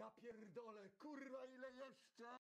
Ja pierdolę, kurwa?